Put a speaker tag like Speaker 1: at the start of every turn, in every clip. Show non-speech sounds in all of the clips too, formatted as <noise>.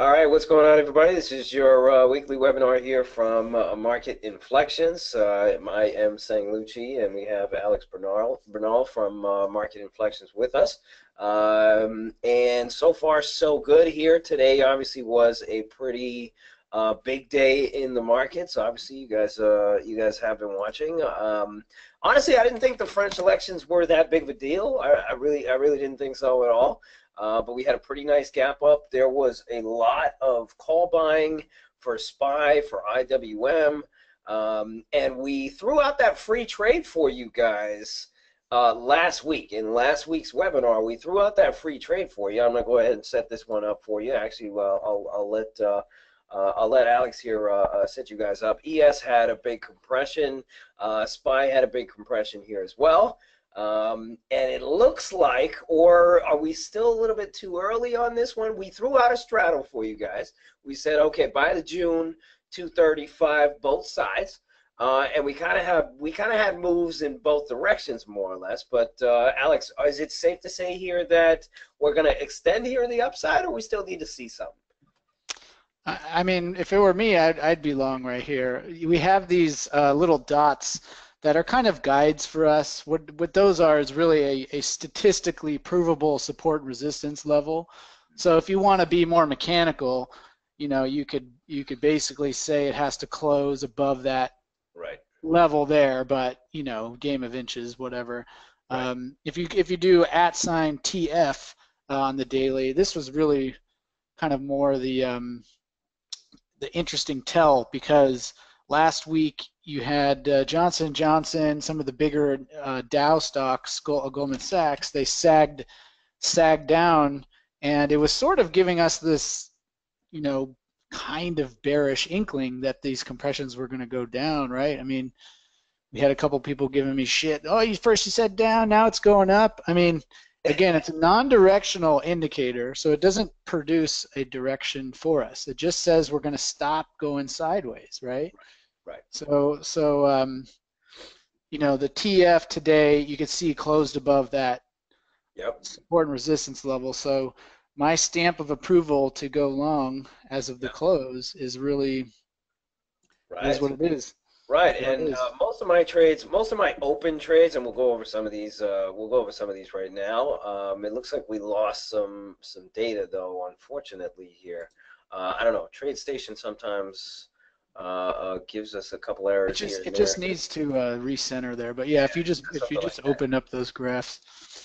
Speaker 1: All right, what's going on, everybody? This is your uh, weekly webinar here from uh, Market Inflections. Uh, I am Sang Lucci, and we have Alex Bernal, Bernal from uh, Market Inflections with us. Um, and so far, so good here. Today, obviously, was a pretty uh, big day in the markets. Obviously, you guys, uh, you guys have been watching. Um, honestly, I didn't think the French elections were that big of a deal. I, I really, I really didn't think so at all. Uh, but we had a pretty nice gap up. There was a lot of call buying for SPY, for IWM, um, and we threw out that free trade for you guys uh, last week. In last week's webinar, we threw out that free trade for you. I'm going to go ahead and set this one up for you. Actually, well, I'll, I'll let uh, uh, I'll let Alex here uh, uh, set you guys up. ES had a big compression. Uh, SPY had a big compression here as well. Um, and it looks like, or are we still a little bit too early on this one? We threw out a straddle for you guys. We said, okay, by the June 235, both sides. Uh, and we kind of have we kind of had moves in both directions more or less. But uh, Alex, is it safe to say here that we're going to extend here the upside, or we still need to see something?
Speaker 2: I mean, if it were me, I'd, I'd be long right here. We have these uh, little dots that are kind of guides for us. What what those are is really a, a statistically provable support resistance level. So if you want to be more mechanical, you know, you could you could basically say it has to close above that
Speaker 1: right.
Speaker 2: level there, but you know, game of inches, whatever. Right. Um, if you if you do at sign TF uh, on the daily, this was really kind of more the um, the interesting tell because last week you had uh, Johnson Johnson, some of the bigger uh, Dow stocks, Goldman Sachs, they sagged sagged down, and it was sort of giving us this, you know, kind of bearish inkling that these compressions were going to go down, right? I mean, we had a couple people giving me shit. Oh, you first you said down, now it's going up. I mean, again, it's a non-directional indicator, so it doesn't produce a direction for us. It just says we're going to stop going sideways, right?
Speaker 1: Right.
Speaker 2: So, so um, you know, the TF today, you can see closed above that
Speaker 1: yep.
Speaker 2: support and resistance level. So, my stamp of approval to go long as of the yep. close is really right. is what it is.
Speaker 1: Right, and uh, most of my trades, most of my open trades, and we'll go over some of these. Uh, we'll go over some of these right now. Um, it looks like we lost some some data though, unfortunately here. Uh, I don't know. TradeStation sometimes uh, uh, gives us a couple errors.
Speaker 2: It just
Speaker 1: it
Speaker 2: just needs to uh, recenter there, but yeah, if you just if you just like open up those graphs.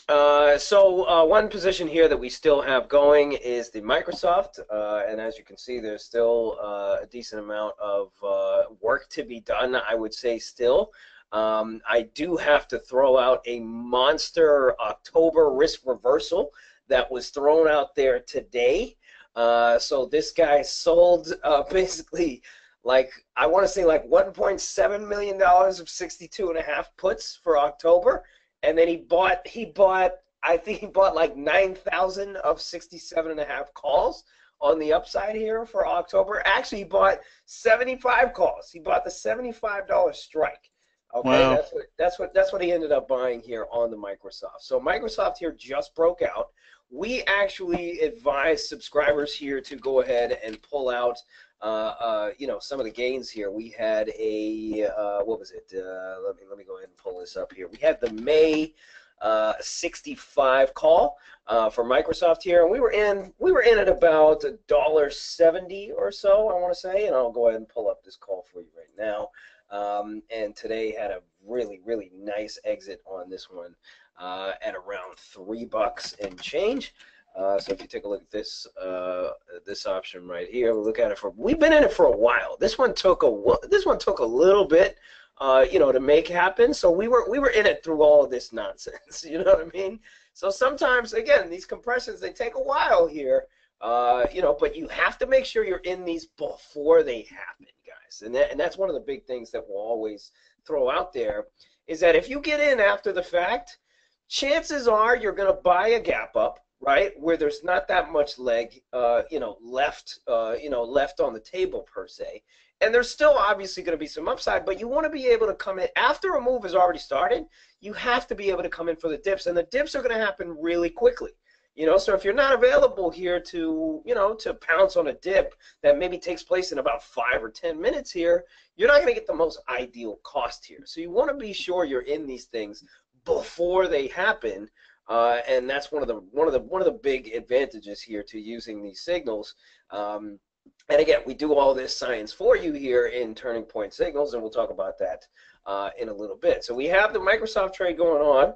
Speaker 1: Uh, so uh, one position here that we still have going is the Microsoft, uh, and as you can see, there's still uh, a decent amount of uh, work to be done. I would say still. Um, I do have to throw out a monster October risk reversal that was thrown out there today. Uh, so this guy sold <laughs> basically like I want to say like 1.7 million dollars of 62 and a half puts for October and then he bought he bought I think he bought like 9,000 of 67 and a half calls on the upside here for October. Actually, he bought 75 calls. He bought the $75 strike. Okay, wow. that's what that's what that's what he ended up buying here on the Microsoft. So Microsoft here just broke out. We actually advise subscribers here to go ahead and pull out you know, some of the gains here. We had a uh, what was it? Uh, let me let me go ahead and pull this up here. We had the May uh, 65 call uh, for Microsoft here, and we were in we were in at about a dollar seventy or so, I want to say, and I'll go ahead and pull up this call for you right now. Um, and today had a really really nice exit on this one uh, at around three bucks and change. Uh, so if you take a look at this uh, this option right here, we look at it for we've been in it for a while. This one took a this one took a little bit, uh, you know, to make happen. So we were we were in it through all of this nonsense. <laughs> You know what I mean? So sometimes again, these compressions they take a while here, uh, you know, but you have to make sure you're in these before they happen, guys. And that, and that's one of the big things that we'll always throw out there is that if you get in after the fact, chances are you're going to buy a gap up right? Where there's not that much leg, uh, you know, left, uh, you know, left on the table per se. And there's still obviously going to be some upside, but you want to be able to come in after a move has already started. You have to be able to come in for the dips, and the dips are going to happen really quickly. You know, so if you're not available here to, you know, to pounce on a dip that maybe takes place in about five or ten minutes here, you're not going to get the most ideal cost here. So you want to be sure you're in these things before they happen, uh, and that's one of the one of the one of the big advantages here to using these signals. Um, and again, we do all this science for you here in Turning Point Signals, and we'll talk about that uh, in a little bit. So we have the Microsoft trade going on.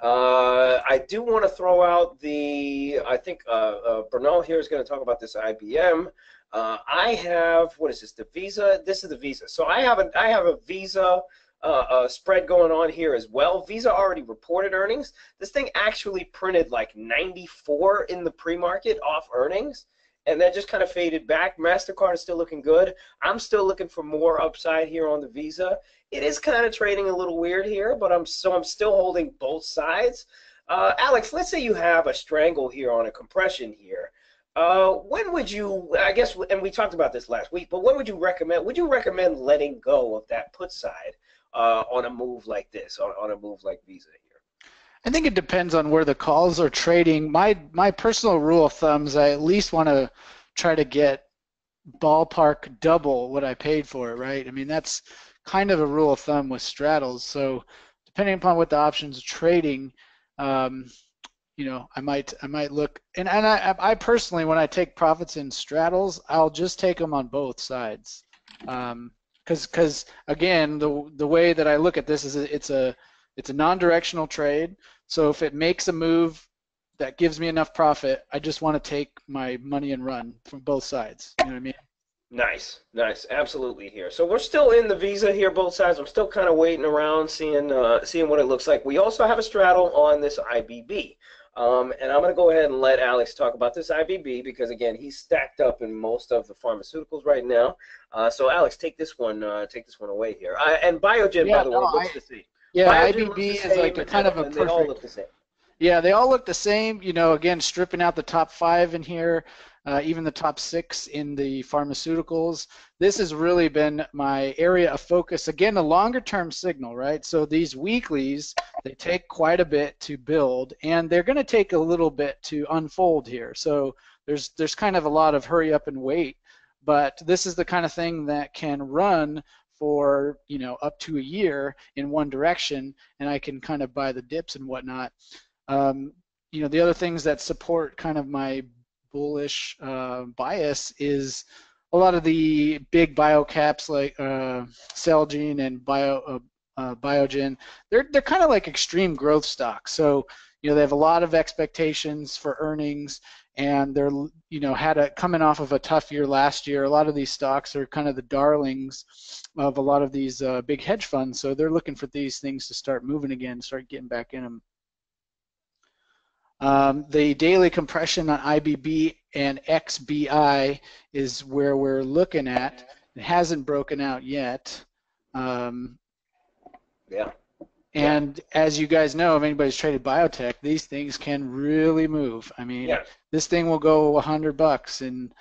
Speaker 1: Uh, I do want to throw out the, I think uh, uh Bernal here is going to talk about this IBM. Uh, I have, what is this, the Visa? This is the Visa. So I have a, I have a Visa uh, spread going on here as well. Visa already reported earnings. This thing actually printed like 94 in the pre-market off earnings and that just kind of faded back. MasterCard is still looking good. I'm still looking for more upside here on the Visa. It is kind of trading a little weird here, but I'm so I'm still holding both sides. Uh, Alex, let's say you have a strangle here on a compression here. Uh, when would you, I guess, and we talked about this last week, but when would you recommend, would you recommend letting go of that put side uh, on a move like this, on, on a move like Visa here?
Speaker 2: I think it depends on where the calls are trading. My my personal rule of thumb is I at least want to try to get ballpark double what I paid for it, right? I mean that's kind of a rule of thumb with straddles. So depending upon what the options are trading, um, you know, I might I might look and and I I personally when I take profits in straddles, I'll just take them on both sides. Um, because because again the the way that I look at this is it's a it's a non-directional trade. So if it makes a move that gives me enough profit, I just want to take my money and run from both sides. You know what I mean?
Speaker 1: Nice, nice, absolutely here. So we're still in the Visa here, both sides. I'm still kind of waiting around, seeing uh, seeing what it looks like. We also have a straddle on this IBB, um, and I'm going to go ahead and let Alex talk about this IBB because again, he's stacked up in most of the pharmaceuticals right now. Uh, so Alex, take this one, uh, take this one away here. Uh, and Biogen, yeah, by the no, way, looks I, to see.
Speaker 2: Yeah, IBB is like a kind of a perfect. They all look the same. Yeah, they all look the same. You know, again, stripping out the top five in here, uh, even the top six in the pharmaceuticals. This has really been my area of focus. Again, a longer term signal, right? So these weeklies, they take quite a bit to build, and they're going to take a little bit to unfold here. So there's there's kind of a lot of hurry up and wait. But this is the kind of thing that can run for you know up to a year in one direction, and I can kind of buy the dips and whatnot. Um, you know, the other things that support kind of my bullish uh, bias is a lot of the big biocaps like uh, Celgene and Bio uh, uh, Biogen. They're they're kind of like extreme growth stocks. So you know they have a lot of expectations for earnings and they're you know had a coming off of a tough year last year. A lot of these stocks are kind of the darlings of a lot of these uh, big hedge funds, so they're looking for these things to start moving again, start getting back in them. Um, the daily compression on IBB and XBI is where we're looking at. It hasn't broken out yet. Um,
Speaker 1: yeah.
Speaker 2: And yeah. as you guys know, if anybody's traded biotech, these things can really move. I mean, yeah. this thing will go 100 bucks in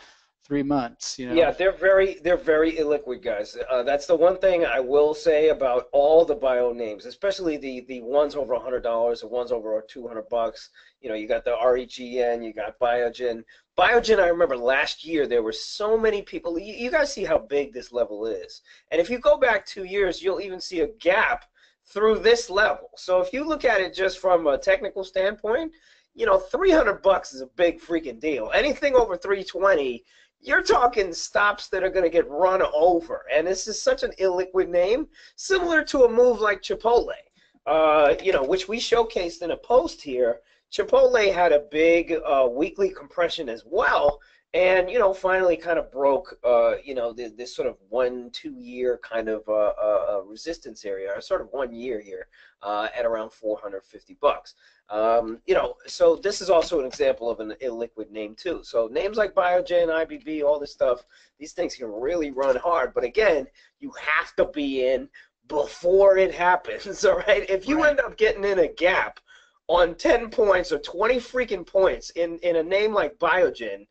Speaker 2: three months. You know.
Speaker 1: Yeah, they're very they're very illiquid guys. Uh, that's the one thing I will say about all the bio names, especially the the ones over 100 dollars, the ones over 200 bucks. You know, you got the REGN, you got Biogen. Biogen, I remember last year there were so many people. You, you guys see how big this level is, and if you go back two years, you'll even see a gap through this level. So if you look at it just from a technical standpoint, you know, 300 bucks is a big freaking deal. Anything over 320, you're talking stops that are going to get run over. And this is such an illiquid name, similar to a move like Chipotle, uh, you know, which we showcased in a post here. Chipotle had a big uh, weekly compression as well, and you know finally kind of broke uh, you know this, this, sort of one two year kind of uh, uh, uh resistance area or sort of one year here at around 450 bucks um, you know so this is also an example of an illiquid name too so names like biogen ibb all this stuff these things can really run hard but again you have to be in before it happens <laughs> all right if you right. end up getting in a gap on 10 points or 20 freaking points in, in a name like biogen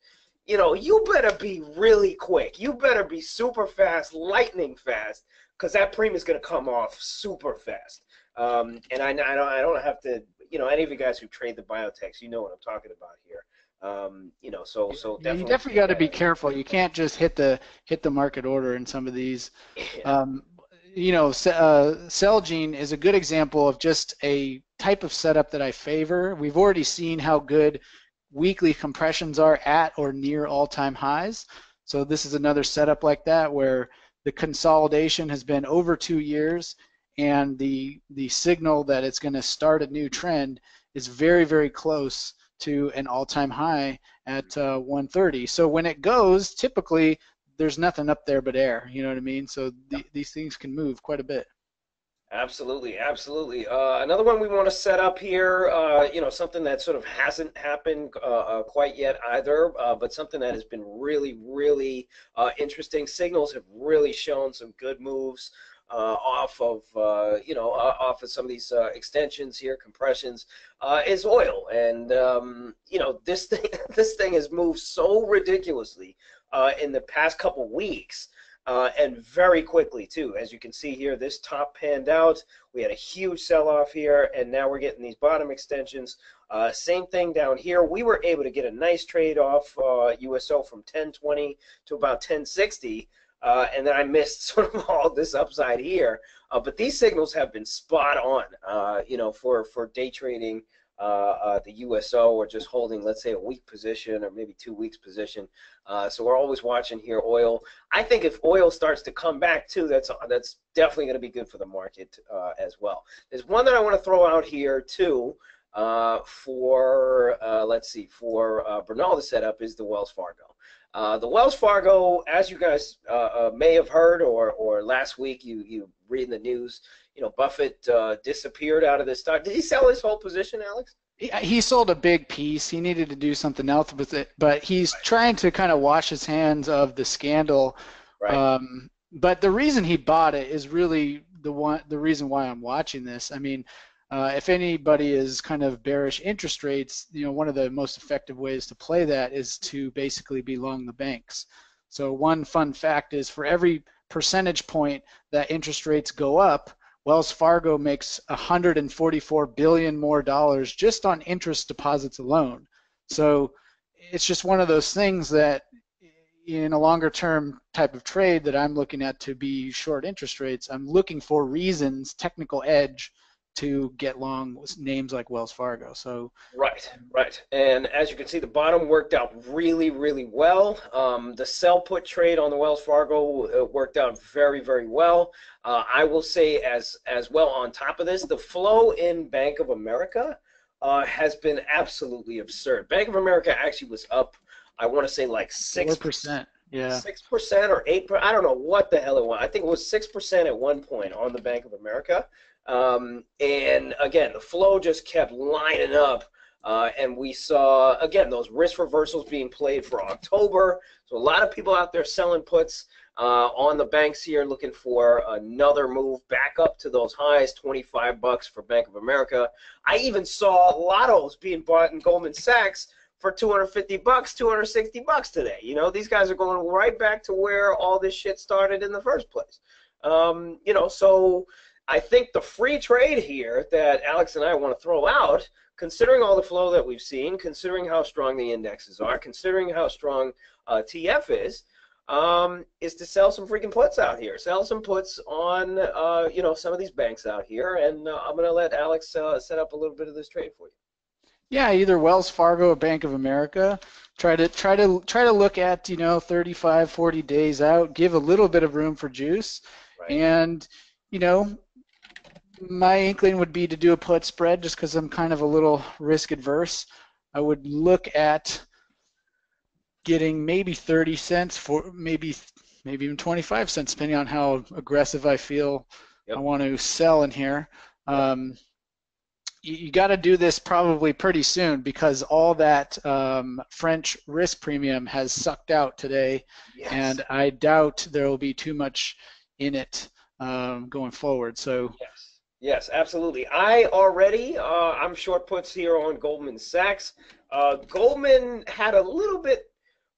Speaker 1: you know, you better be really quick. You better be super fast, lightning fast, because that premium is going to come off super fast. Um, and I, I, don't, I don't have to, you know, any of you guys who trade the biotechs, you know what I'm talking about here. Um, you know, so so definitely.
Speaker 2: You definitely got to be careful. You can't just hit the hit the market order in some of these. Yeah. Um, you know, uh, Celgene is a good example of just a type of setup that I favor. We've already seen how good weekly compressions are at or near all-time highs. So this is another setup like that where the consolidation has been over two years and the the signal that it's going to start a new trend is very very close to an all-time high at uh, 130. So when it goes, typically there's nothing up there but air. You know what I mean? So the, these things can move quite a bit.
Speaker 1: Absolutely, absolutely. Uh, another one we want to set up here, uh, you know, something that sort of hasn't happened uh, uh quite yet either, uh, but something that has been really, really uh, interesting. Signals have really shown some good moves off of, you know, off of some of these extensions here, compressions, is oil. And um, you know, this thing, <laughs> this thing has moved so ridiculously in the past couple weeks uh, and very quickly too. As you can see here, this top panned out. We had a huge sell-off here, and now we're getting these bottom extensions. Uh, same thing down here. We were able to get a nice trade off uh, USO from 1020 to about 1060. Uh, and then I missed <laughs> sort of all this upside here. Uh, but these signals have been spot on, uh, you know, for, for day trading uh, uh, the USO or just holding, let's say, a week position or maybe two weeks position. Uh, so we're always watching here oil. I think if oil starts to come back too, that's that's definitely going to be good for the market as well. There's one that I want to throw out here too. Uh, for uh, let's see, for uh, Bernal, the setup is the Wells Fargo. Uh, the Wells Fargo, as you guys uh, uh, may have heard, or or last week you you read in the news, you know Buffett uh, disappeared out of the stock. Did he sell his whole position, Alex?
Speaker 2: He, sold a big piece. He needed to do something else with it, but he's right. trying to kind of wash his hands of the scandal. Right. Um, but the reason he bought it is really the one the reason why I'm watching this. I mean, uh, if anybody is kind of bearish interest rates, you know, one of the most effective ways to play that is to basically be long the banks. So one fun fact is for every percentage point that interest rates go up, Wells Fargo makes 144 billion more dollars just on interest deposits alone. So it's just one of those things that in a longer term type of trade that I'm looking at to be short interest rates, I'm looking for reasons, technical edge to get long names like Wells Fargo. So
Speaker 1: right, right, and as you can see, the bottom worked out really, really well. Um, the sell put trade on the Wells Fargo uh, worked out very, very well. Uh, I will say as as well. On top of this, the flow in Bank of America uh, has been absolutely absurd. Bank of America actually was up. I want to say like six
Speaker 2: percent. Yeah.
Speaker 1: Six percent or eight. I don't know what the hell it was. I think it was six percent at one point on the Bank of America. Um, and again, the flow just kept lining up. Uh, and we saw, again, those risk reversals being played for October. So a lot of people out there selling puts uh, on the banks here looking for another move back up to those highs, 25 bucks for Bank of America. I even saw lottos being bought in Goldman Sachs for 250 bucks, 260 bucks today. You know, these guys are going right back to where all this shit started in the first place. Um, you know, so I think the free trade here that Alex and I want to throw out, considering all the flow that we've seen, considering how strong the indexes are, considering how strong uh, TF is, um, is to sell some freaking puts out here. Sell some puts on, uh, you know, some of these banks out here, and uh, I'm going to let Alex uh, set up a little bit of this trade for you.
Speaker 2: Yeah, either Wells Fargo or Bank of America. Try to try to try to look at you know 35, 40 days out. Give a little bit of room for juice, right. and you know my inkling would be to do a put spread just because I'm kind of a little risk adverse. I would look at getting maybe 30 cents for maybe maybe even 25 cents depending on how aggressive I feel yep. I want to sell in here. Um, you, you got to do this probably pretty soon because all that um, French risk premium has sucked out today, yes. and I doubt there will be too much in it um, going forward. So.
Speaker 1: Yes Yes, absolutely. I already, uh, I'm short puts here on Goldman Sachs. Uh, Goldman had a little bit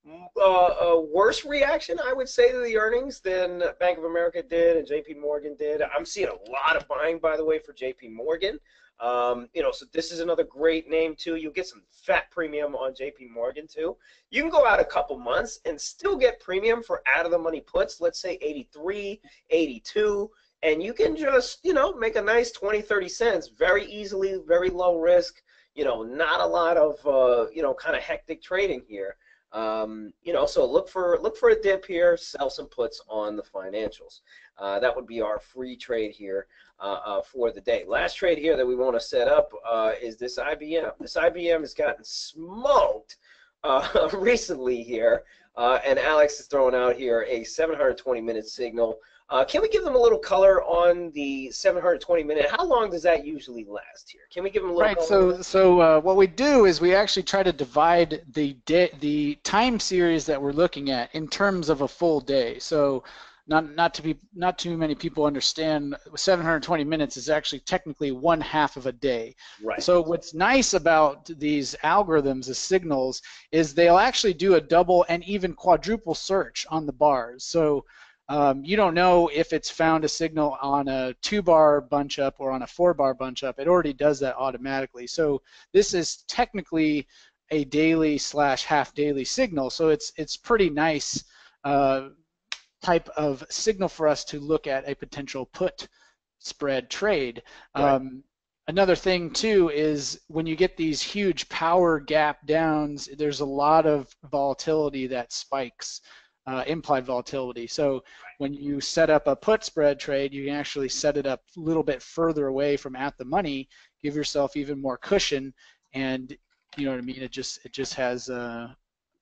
Speaker 1: uh, a worse reaction, I would say, to the earnings than Bank of America did and J.P. Morgan did. I'm seeing a lot of buying, by the way, for J.P. Morgan. Um, you know, so this is another great name too. You'll get some fat premium on JP Morgan too. You can go out a couple months and still get premium for out of the money puts, let's say 83, 82, and you can just, you know, make a nice 20, 30 cents very easily, very low risk, you know, not a lot of, uh, you know, kind of hectic trading here. Um, you know, so look for look for a dip here, sell some puts on the financials. Uh, that would be our free trade here uh, uh, for the day. Last trade here that we want to set up uh, is this IBM. This IBM has gotten smoked uh, <laughs> recently here, and Alex is throwing out here a 720 minute signal. Uh, can we give them a little color on the 720 minute? How long does that usually last here? Can we give them a little
Speaker 2: right,
Speaker 1: color?
Speaker 2: so so uh, what we do is we actually try to divide the day, the time series that we're looking at in terms of a full day. So not not to be not too many people understand 720 minutes is actually technically one half of a day.
Speaker 1: Right.
Speaker 2: So what's nice about these algorithms, the signals, is they'll actually do a double and even quadruple search on the bars. So um, you don't know if it's found a signal on a two bar bunch up or on a four bar bunch up. It already does that automatically. So this is technically a daily slash half daily signal. So it's it's pretty nice uh, type of signal for us to look at a potential put spread trade.
Speaker 1: Right.
Speaker 2: Um, another thing too is when you get these huge power gap downs, there's a lot of volatility that spikes uh, implied volatility. So when you set up a put spread trade, you can actually set it up a little bit further away from at the money, give yourself even more cushion, and you know what I mean. It just it just has a,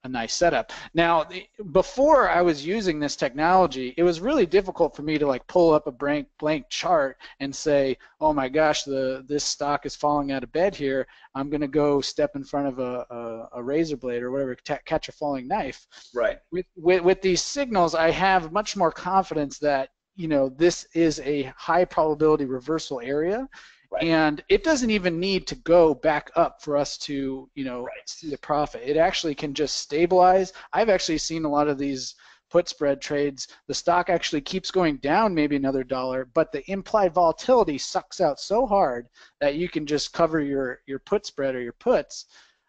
Speaker 2: a nice setup. Now, before I was using this technology, it was really difficult for me to like pull up a blank blank chart and say, "Oh my gosh, the this stock is falling out of bed here. I'm going to go step in front of a, a, a razor blade or whatever, t- catch a falling knife."
Speaker 1: right.
Speaker 2: With, with with these signals, I have much more confidence that you know this is a high probability reversal area.
Speaker 1: Right.
Speaker 2: And it doesn't even need to go back up for us to, you know,
Speaker 1: Right.
Speaker 2: see the profit. It actually can just stabilize. I've actually seen a lot of these put spread trades. The stock actually keeps going down maybe another dollar, but the implied volatility sucks out so hard that you can just cover your your put spread or your puts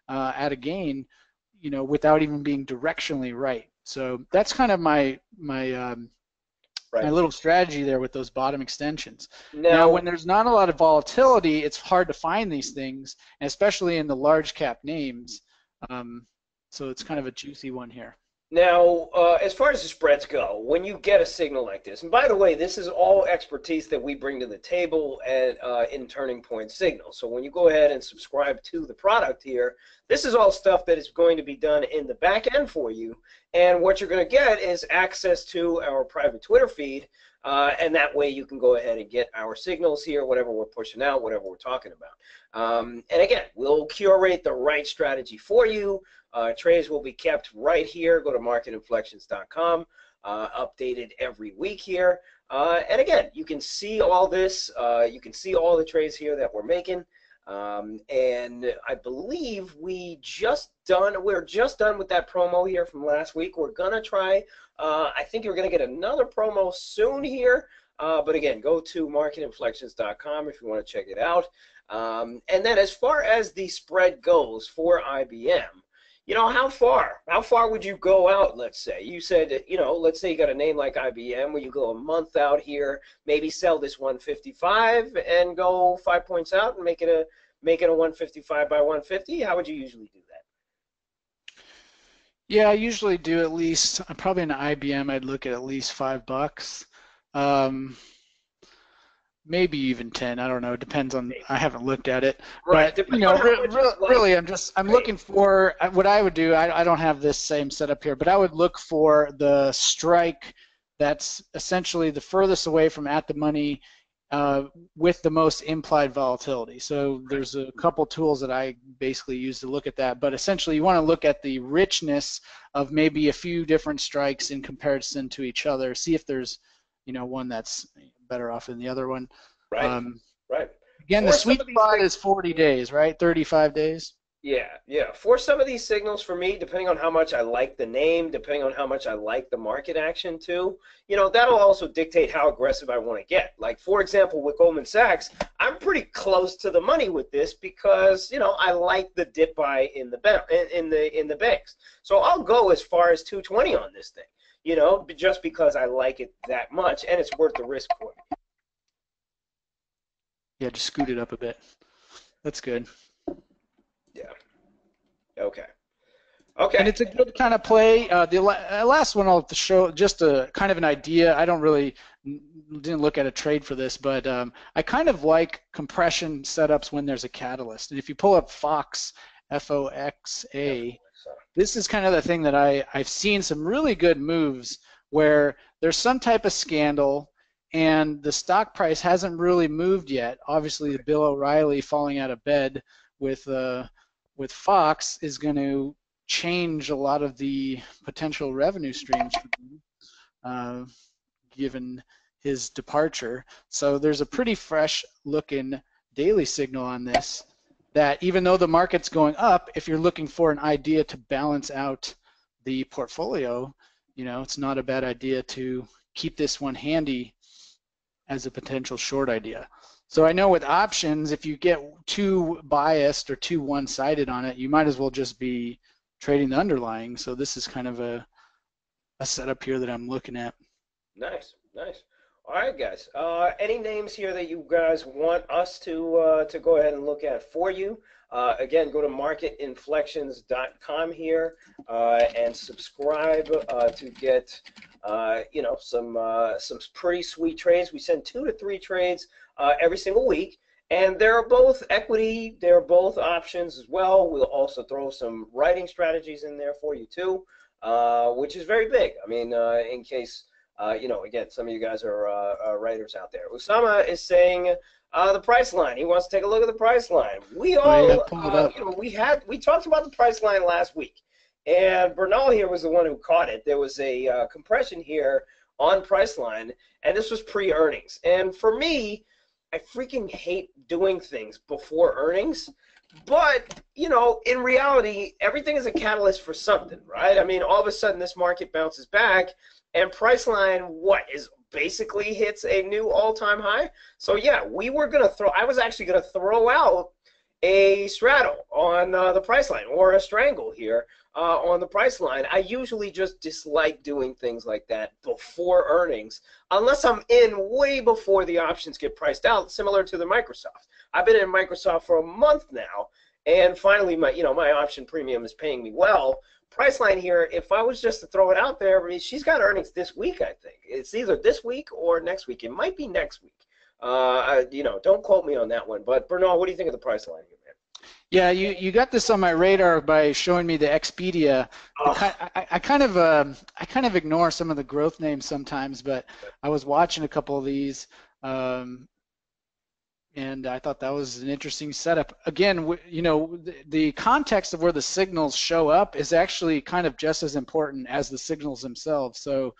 Speaker 2: uh, at a gain, you know, without even being directionally right. So that's kind of my my um,
Speaker 1: Right.
Speaker 2: my little strategy there with those bottom extensions.
Speaker 1: Now,
Speaker 2: Now, when there's not a lot of volatility, it's hard to find these things, especially in the large cap names. Um, so it's kind of a juicy one here.
Speaker 1: Now, uh, as far as the spreads go, when you get a signal like this, and by the way, this is all expertise that we bring to the table uh, in Turning Point Signal. So when you go ahead and subscribe to the product here, this is all stuff that is going to be done in the back end for you. And what you're going to get is access to our private Twitter feed, uh, and that way you can go ahead and get our signals here, whatever we're pushing out, whatever we're talking about. Um, and again, we'll curate the right strategy for you. Uh, trades will be kept right here. Go to marketinflections.com, uh, updated every week here. Uh, and again, you can see all this. Uh, you can see all the trades here that we're making. Um, and I believe we just done. We're just done with that promo here from last week. We're gonna try. Uh, I think you're gonna get another promo soon here. Uh, but again, go to marketinflections.com if you want to check it out. Um, and then as far as the spread goes for IBM, you know, how far? How far would you go out, let's say? You said, you know, let's say you got a name like IBM where you go a month out here, maybe sell this 155 and go five points out and make it a make it a 155 by 150. How would you usually do that?
Speaker 2: Yeah, I usually do at least. uh, Probably an IBM, I'd look at at least five bucks. Um, maybe even ten. I don't know. It depends on. I haven't looked at it.
Speaker 1: Right,
Speaker 2: But you know, re- re- really, I'm just I'm looking for uh, what I would do. I, I don't have this same setup here, but I would look for the strike that's essentially the furthest away from at the money uh, with the most implied volatility. So there's a couple tools that I basically use to look at that, but essentially you want to look at the richness of maybe a few different strikes in comparison to each other. See if there's you know one that's better off than the other one.
Speaker 1: Right,
Speaker 2: Um,
Speaker 1: right.
Speaker 2: Again,
Speaker 1: Or
Speaker 2: the sweet spot
Speaker 1: things-
Speaker 2: is 40 days, right? 35 days.
Speaker 1: Yeah, yeah. For some of these signals, for me, depending on how much I like the name, depending on how much I like the market action too, you know, that'll also dictate how aggressive I want to get. Like, for example, with Goldman Sachs, I'm pretty close to the money with this because, you know, I like the dip buy in the in the in the banks. So I'll go as far as 220 on this thing, you know, just because I like it that much and it's worth the risk for me.
Speaker 2: Yeah, just scoot it up a bit. That's good.
Speaker 1: Yeah. Okay. Okay.
Speaker 2: And it's a good kind of play. Uh, the uh, last one I'll show just a kind of an idea. I don't really didn't look at a trade for this, but um, I kind of like compression setups when there's a catalyst. And if you pull up Fox, F-O-X-A, this is kind of the thing that I I've seen some really good moves where there's some type of scandal and the stock price hasn't really moved yet. Obviously, the Bill O'Reilly falling out of bed with uh, with Fox is going to change a lot of the potential revenue streams uh, given his departure. So there's a pretty fresh looking daily signal on this that even though the market's going up, if you're looking for an idea to balance out the portfolio, you know, it's not a bad idea to keep this one handy as a potential short idea. So I know with options, if you get too biased or too one-sided on it, you might as well just be trading the underlying. So this is kind of a a setup here that I'm looking at.
Speaker 1: Nice, nice. All right, guys. Uh, any names here that you guys want us to uh, to go ahead and look at for you? Uh, again, go to marketinflections.com here uh, and subscribe uh, to get uh, you know some some pretty sweet trades. We send two to three trades uh, every single week. And they're both equity, they're both options as well. We'll also throw some writing strategies in there for you too, uh, which is very big. I mean, uh, in case, uh, you know, again, some of you guys are uh, writers out there. Usama is saying uh, the Priceline. He wants to take a look at the Priceline. We all, uh, you know, we had, we talked about the Priceline last week. And Bernal here was the one who caught it. There was a uh, compression here on Priceline, and this was pre-earnings. And for me, I freaking hate doing things before earnings. But, you know, in reality, everything is a catalyst for something, right? I mean, all of a sudden this market bounces back and Priceline, what, is basically hits a new all-time high. So yeah, we were gonna throw. I was actually gonna throw out a straddle on uh, the Priceline or a strangle here uh, on the Priceline. I usually just dislike doing things like that before earnings, unless I'm in way before the options get priced out, similar to the Microsoft. I've been in Microsoft for a month now, and finally, my you know my option premium is paying me well. Priceline here, if I was just to throw it out there, I mean, she's got earnings this week. I think it's either this week or next week. It might be next week. Uh, you know, don't quote me on that one. But Bernal, what do you think of the Priceline here? man?
Speaker 2: Yeah, you, you got this on my radar by showing me the Expedia. Oh. I, I, I, kind of um, I kind of ignore some of the growth names sometimes, but I was watching a couple of these, um, and I thought that was an interesting setup. Again, you know, the, the context of where the signals show up is actually kind of just as important as the signals themselves. So,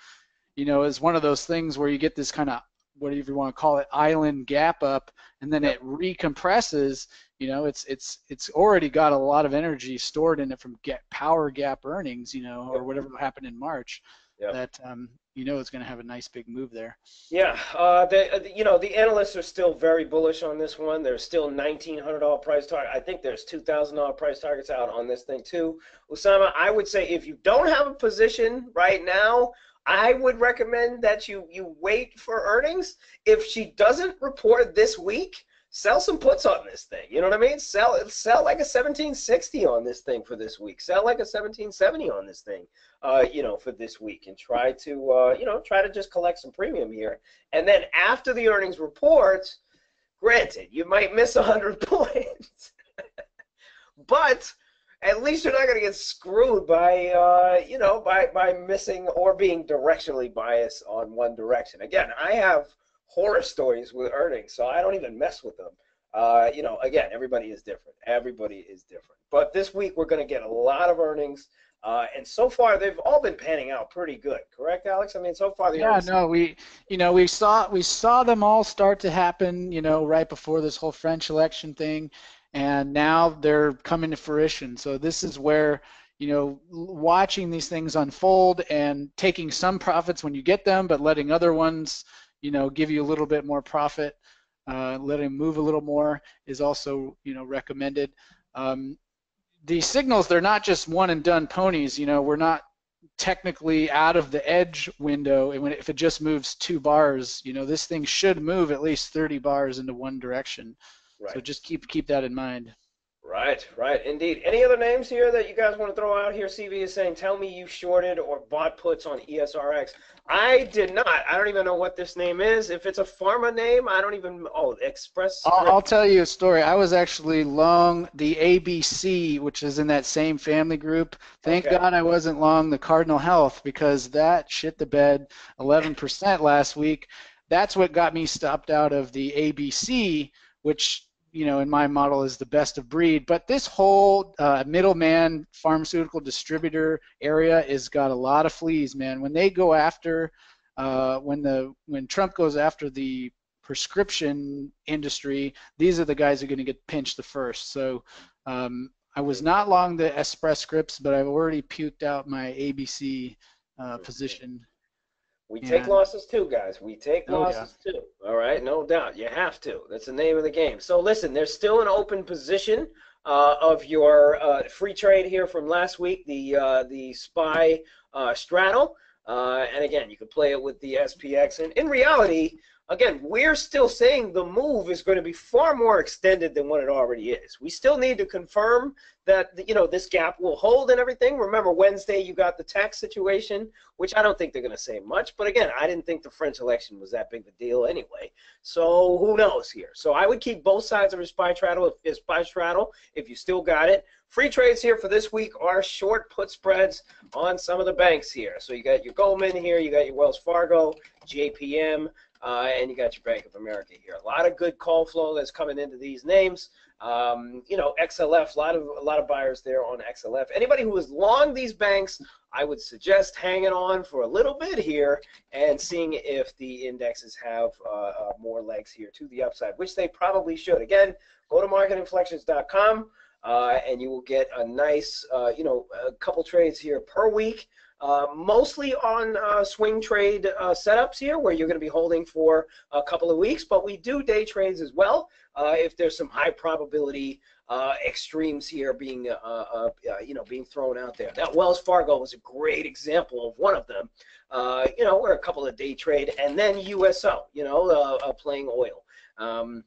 Speaker 2: you know, it's one of those things where you get this kind of whatever you want to call it island gap up, and then it recompresses you know, it's it's it's already got a lot of energy stored in it from get power gap earnings, you know, or whatever happened in March. Yeah. That um, you know is going to have a nice big move there.
Speaker 1: Yeah, uh, the, uh, you know the analysts are still very bullish on this one. There's still $1,900 price target. I think there's $2,000 price targets out on this thing too. Osama, I would say if you don't have a position right now, I would recommend that you you wait for earnings. If she doesn't report this week, sell some puts on this thing. You know what I mean? Sell sell like a 1760 on this thing for this week. Sell like a 1770 on this thing, uh, you know, for this week, and try to uh, you know try to just collect some premium here. And then after the earnings report, granted, you might miss 100 <laughs> points, but at least you're not going to get screwed by uh, you know by by missing or being directionally biased on one direction. Again, I have horror stories with earnings, so I don't even mess with them. Uh, you know, again, everybody is different. Everybody is different. But this week we're going to get a lot of earnings, uh, and so far they've all been panning out pretty good. Correct, Alex? I mean, so far the
Speaker 2: yeah, no, we, you know, we saw we saw them all start to happen. You know, right before this whole French election thing, and now they're coming to fruition. So this is where you know watching these things unfold and taking some profits when you get them, but letting other ones you know give you a little bit more profit, uh, letting move a little more is also you know recommended. Um, the signals they're not just one and done ponies. You know we're not technically out of the edge window and when if it just moves two bars you know this thing should move at least 30 bars into one direction right. so just keep keep that in mind
Speaker 1: Right, right, indeed. Any other names here that you guys want to throw out here? CV is saying, tell me you shorted or bought puts on ESRX. I did not. I don't even know what this name is. If it's a pharma name, I don't even. Oh, Express.
Speaker 2: I'll, I'll, tell you a story. I was actually long the ABC, which is in that same family group. Thank okay. God I wasn't long the Cardinal Health because that shit the bed 11% last week. That's what got me stopped out of the ABC, which you know, in my model is the best of breed. But this whole uh, middleman pharmaceutical distributor area has got a lot of fleas, man. When they go after, uh, when the when Trump goes after the prescription industry, these are the guys who are going to get pinched the first. So um, I was not long the Express Scripts, but I've already puked out my ABC uh, position
Speaker 1: we yeah. take losses too, guys. We take oh, losses yeah. too. All right, no doubt. You have to. That's the name of the game. So listen, there's still an open position uh, of your uh, free trade here from last week, the uh, the SPY uh, straddle. Uh, and again, you can play it with the SPX. And in reality, again, we're still saying the move is going to be far more extended than what it already is. We still need to confirm that you know this gap will hold and everything. Remember Wednesday you got the tax situation, which I don't think they're going to say much. But again, I didn't think the French election was that big of a deal anyway. So who knows here? So I would keep both sides of your SPY straddle, if SPY straddle, if you still got it. Free trades here for this week are short put spreads on some of the banks here. So you got your Goldman here, you got your Wells Fargo, JPM, uh, and you got your Bank of America here. A lot of good call flow that's coming into these names. Um, you know, XLF, a lot of a lot of buyers there on XLF. Anybody who is long these banks, I would suggest hanging on for a little bit here and seeing if the indexes have uh, uh, more legs here to the upside, which they probably should. Again, go to marketinflections.com. Uh, and you will get a nice, uh, you know, a couple trades here per week. Uh, mostly on uh, swing trade uh, setups here where you're going to be holding for a couple of weeks, but we do day trades as well uh, if there's some high probability uh, extremes here being you know being thrown out there. That Wells Fargo was a great example of one of them. you know, we're a couple of day trade and then USO, you know, playing oil. Um,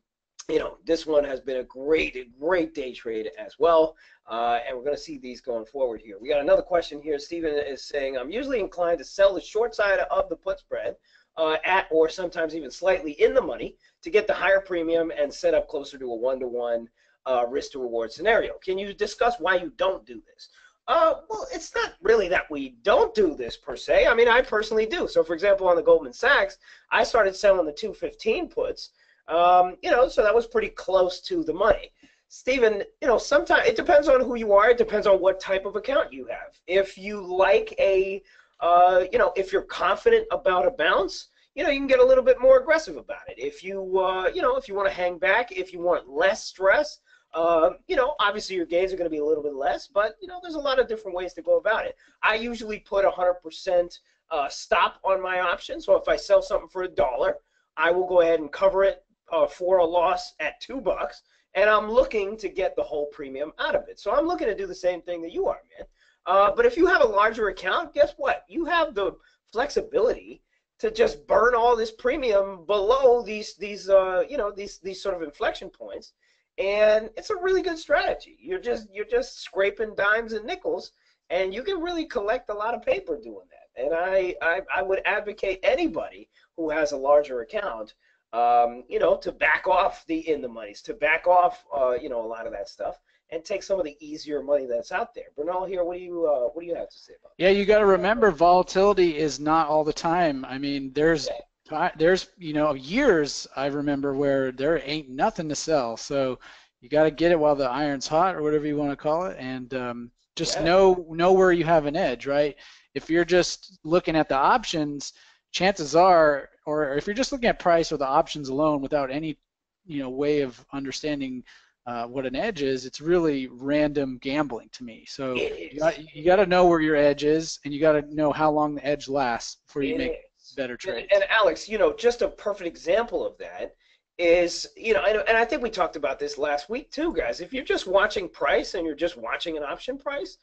Speaker 1: you know, this one has been a great, great day trade as well. Uh, and we're going to see these going forward here. We got another question here. Stephen is saying, I'm usually inclined to sell the short side of the put spread uh, at or sometimes even slightly in the money to get the higher premium and set up closer to a one-to-one uh, risk to reward scenario. Can you discuss why you don't do this? Uh, well, it's not really that we don't do this per se. I mean, I personally do. So, for example, on the Goldman Sachs, I started selling the 215 puts um, you know, so that was pretty close to the money. Stephen, you know, sometimes it depends on who you are. It depends on what type of account you have. If you like a, uh, you know, if you're confident about a bounce, you know, you can get a little bit more aggressive about it. If you, uh, you know, if you want to hang back, if you want less stress, uh, you know, obviously your gains are going to be a little bit less, but you know, there's a lot of different ways to go about it. I usually put 100% uh, stop on my option. So if I sell something for a dollar, I will go ahead and cover it uh, for a loss at two bucks, and I'm looking to get the whole premium out of it. So I'm looking to do the same thing that you are, man. Uh, but if you have a larger account, guess what? You have the flexibility to just burn all this premium below these these uh, you know these these sort of inflection points, and it's a really good strategy. You're just you're just scraping dimes and nickels, and you can really collect a lot of paper doing that. And I I, I would advocate anybody who has a larger account um, you know, to back off the in the monies, to back off, uh, you know, a lot of that stuff, and take some of the easier money that's out there. Bernal, here, what do you uh, what do you have to say about?
Speaker 2: Yeah, you got to remember, volatility is not all the time. I mean, there's okay. there's you know years I remember where there ain't nothing to sell, so you got to get it while the iron's hot, or whatever you want to call it, and um, just yeah. know know where you have an edge, right? If you're just looking at the options, chances are or if you're just looking at price or the options alone without any you know way of understanding uh, what an edge is, it's really random gambling to me. So you got, you got to know where your edge is, and you got to know how long the edge lasts before you
Speaker 1: It
Speaker 2: make
Speaker 1: is.
Speaker 2: better
Speaker 1: And,
Speaker 2: trades.
Speaker 1: and Alex, you know, just a perfect example of that is, you know, and, and I think we talked about this last week too, guys. If you're just watching price and you're just watching an option price,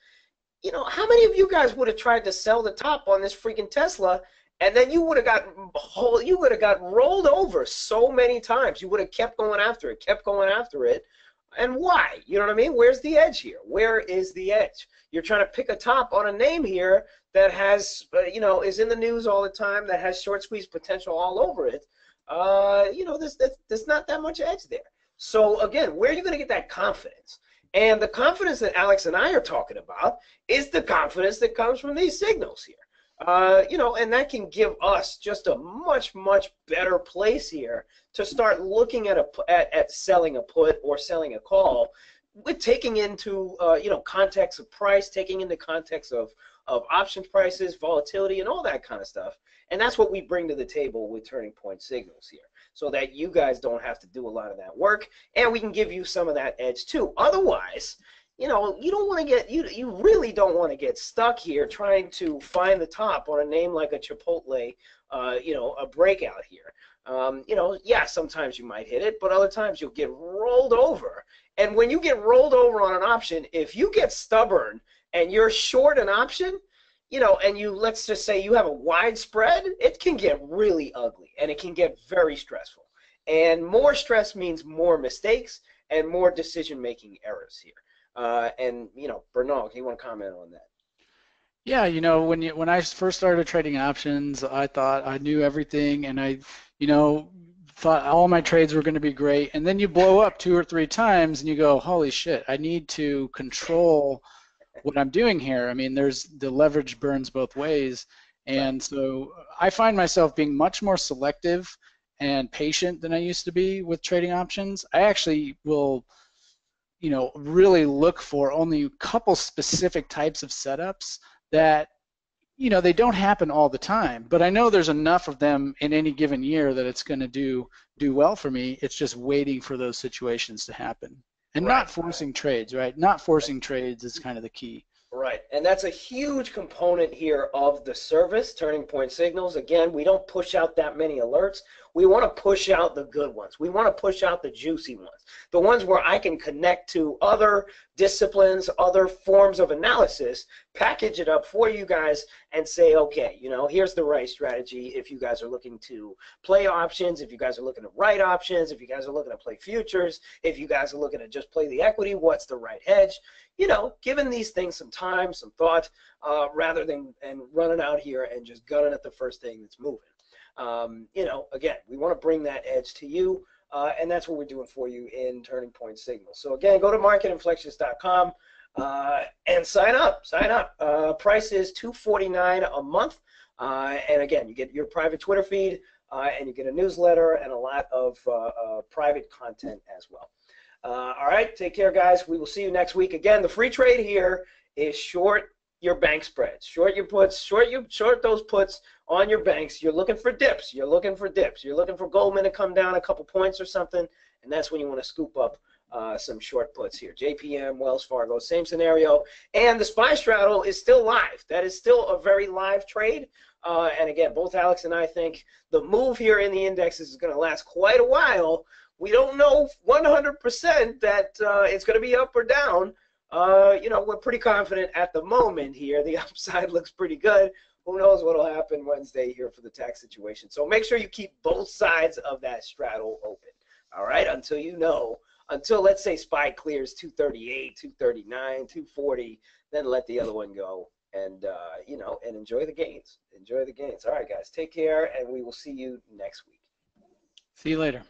Speaker 1: you know, how many of you guys would have tried to sell the top on this freaking Tesla, and then you would have got you would have got rolled over so many times. You would have kept going after it, kept going after it. And why? You know what I mean? Where's the edge here? Where is the edge? You're trying to pick a top on a name here that has, uh, you know, is in the news all the time, that has short squeeze potential all over it. Uh, you know, there's there's not that much edge there. So again, where are you going to get that confidence? And the confidence that Alex and I are talking about is the confidence that comes from these signals here. Uh, you know, and that can give us just a much, much better place here to start looking at a at, at selling a put or selling a call with taking into uh, you know context of price, taking into context of of option prices, volatility, and all that kind of stuff. And that's what we bring to the table with turning point signals here, so that you guys don't have to do a lot of that work, and we can give you some of that edge too. Otherwise, you know, you don't want to get you you really don't want to get stuck here trying to find the top on a name like a Chipotle, uh, you know, a breakout here. Um, you know, yeah, sometimes you might hit it, but other times you'll get rolled over. And when you get rolled over on an option, if you get stubborn and you're short an option, you know, and you let's just say you have a wide spread, it can get really ugly and it can get very stressful. And more stress means more mistakes and more decision making errors here. Uh, and you know, Bernal, you want to comment on that?
Speaker 2: Yeah, you know, when you when I first started trading options, I thought I knew everything, and I, you know, thought all my trades were going to be great, and then you blow up two or three times, and you go, holy shit, I need to control what I'm doing here. I mean, there's the leverage burns both ways, and so I find myself being much more selective and patient than I used to be with trading options. I actually will you know, really look for only a couple specific types of setups that, you know, they don't happen all the time, but I know there's enough of them in any given year that it's going to do do well for me. It's just waiting for those situations to happen and
Speaker 1: Right.
Speaker 2: not forcing trades, right? Not forcing trades is kind of the key.
Speaker 1: Right, and that's a huge component here of the service, turning point signals. Again, we don't push out that many alerts. We want to push out the good ones. We want to push out the juicy ones, the ones where I can connect to other disciplines, other forms of analysis, package it up for you guys, and say, okay, you know, here's the right strategy if you guys are looking to play options, if you guys are looking to write options, if you guys are looking to play futures, if you guys are looking to just play the equity, what's the right hedge? You know, giving these things some time, some thought, uh, rather than and running out here and just gunning at the first thing that's moving. Um, you know, again, we want to bring that edge to you, uh, and that's what we're doing for you in Turning Point Signals. So again, go to marketinflections.com uh, and sign up. Sign up. Uh, price is two forty nine a month, uh, and again, you get your private Twitter feed, uh, and you get a newsletter and a lot of private content as well. Uh, all right, take care, guys. We will see you next week. Again, the free trade here is short your bank spreads, short your puts, short you short those puts on your banks. You're looking for dips. You're looking for dips. You're looking for Goldman to come down a couple points or something, and that's when you want to scoop up uh, some short puts here. JPM, Wells Fargo, same scenario. And the SPY straddle is still live. That is still a very live trade. Uh, and again, both Alex and I think the move here in the indexes is going to last quite a while we don't know 100% that uh, it's going to be up or down. Uh, you know, we're pretty confident at the moment here. The <laughs> upside looks pretty good. Who knows what will happen Wednesday here for the tax situation. So make sure you keep both sides of that straddle open. All right, until you know, until let's say SPY clears 238, 239, 240, then let the other one go and uh, you know and enjoy the gains. Enjoy the gains. All right, guys, take care, and we will see you next week.
Speaker 2: See you later.